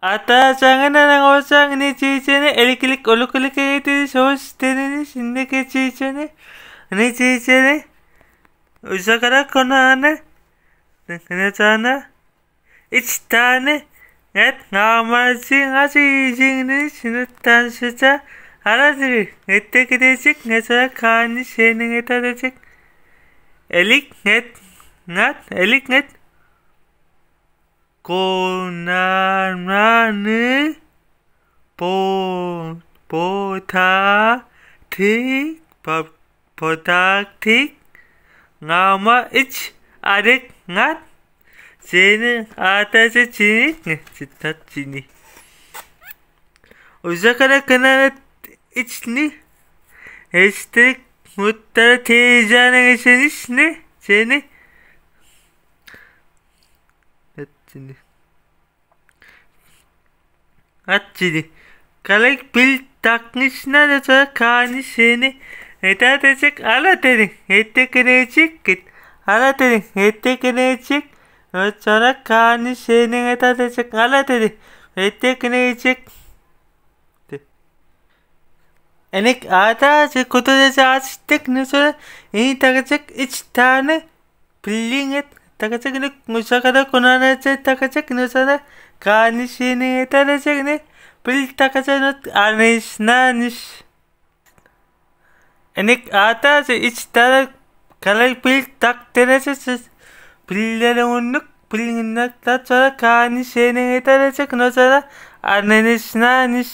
아따장하나랑 어장니 지지네 엘리클릭 올로클릭해이드 소스테네 신네게 지지네 네 지지네 우사가라 코나네 그나잖아 이치타네 넷 나마싱 아시징네 신우탄 수자 알아들이 에때 그대직 내서 가니 세능에 따르직 엘릭 넷낫 엘릭 넷 고난만을 konanını po, potatik po, potatik ngama iç adet ngat senin ateşi çinik çitat çini uzakara kanal içni Estik mutlu teyzenin içini seni sini Atçili. Kalek bil da sonra kani seni. Eta desek ala dedin. Ette kınecek git. Ala dedin. Ette kınecek. Sonra kani seni eta desek ala dedin. Ette kınecek. Enek se kutu dese açtık ne sonra iyi takacak iç tane pilling et takacak ne musakada kunanacak takacak ne sonra kani seni eta desek ne pil takacak ne aniş naniş Enek ata se iç tane kalay pil tak terese se pillere unnuk pilingnak ta sonra kani seni eta desek ne sonra aniş naniş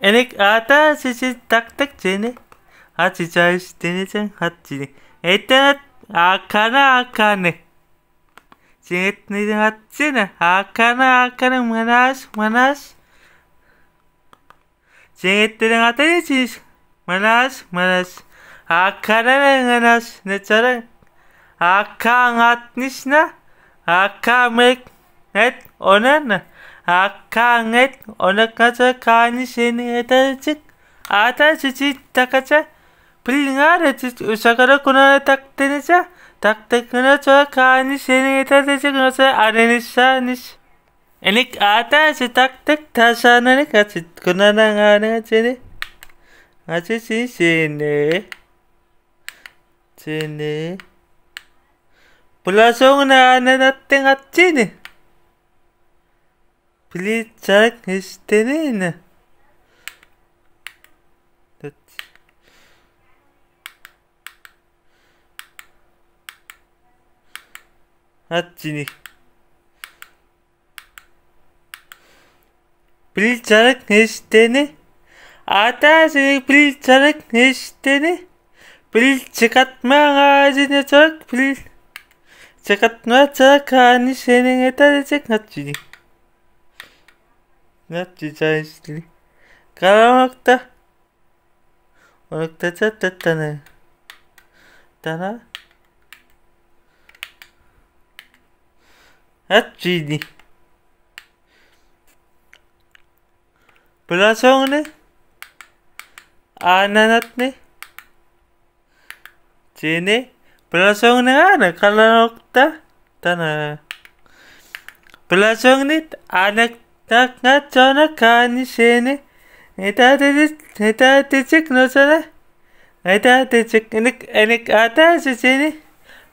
Enek ata sisi tak tak seni. Hati cahis dini sen hati. Eta akana akane. Cennetini atsana. Hakan'a Hakan'a Manas Manas. Cennetini atacaksınız. Manas Manas. Hakan'a Manas. Ne çarın? Hakan atmış ne? Hakan mek. Et ona ne? Hakan et ona kaça kani seni atacak. Atacak takacak. 빌링아 레츠 우사가라 코나에 딱대내자 딱대그나 저 가니 시행에 다대자 그나서 아레니샤니시 에닉 아다지 딱딱 다샤나니 같이 그나랑 아네가지니. 아주 진시네 지니. 불라송나 아네나 땡아지니. 빌리 잘 계시대네 아 지니 biljarak neşteni Atasını biljarak neşteni Bil çıkartma ağacını çok bil Çıkartma çok hani senin edecek natçini Natçı çayışlı Karanlıkta Onukta çatlattana Dana Tana. Hacini. Belasong ne? Ananat ne? Sini. Belasong ne ana karanlıkta. Tana. Belasong ne? Anak tak sana kani seni eta dedi eta diyecek no sana eta diyecek enik enik ata seni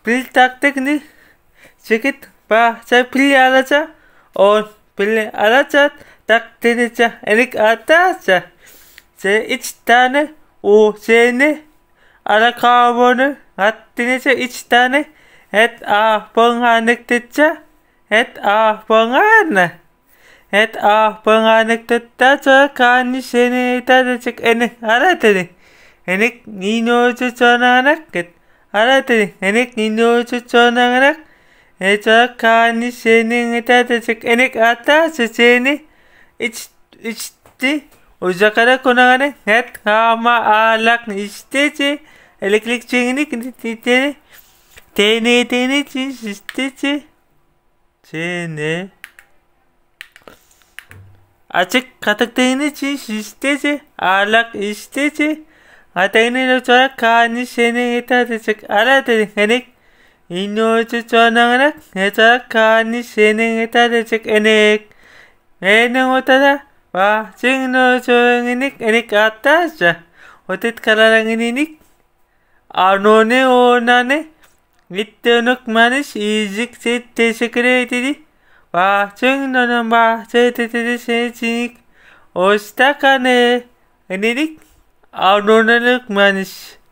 pil taktık ni çekit ba sen pil alaca? On pil alaca tak diyece enik ata sa se iç tane o seni. Ala kavunu at diyece iç tane. Et a penghanek diyece et a penghanek Et ah panganak tata kani sene tata enek aratene enek nino chonanak ket aratene enek nino chonanak eta kani sene tata enek ata sene ich içti uzakara konagane het kama alak istece elektrik çengini tene tene tene çin istece çene Açık katıktığın için isteci, ağırlık isteci. Atayını sonra kani seni yeterlicek ara dedi enek. İnocu çoğunarak yeter kani seni yeterlicek enek. Eneng otada. Wah, sing no inik inik atas ya. Otit kalalang ininik. Anone onane. Nityanok manis izik sit teşekkür. Wah, sing no namba sit teşekkür Ostakane. Ininik. Anone manis.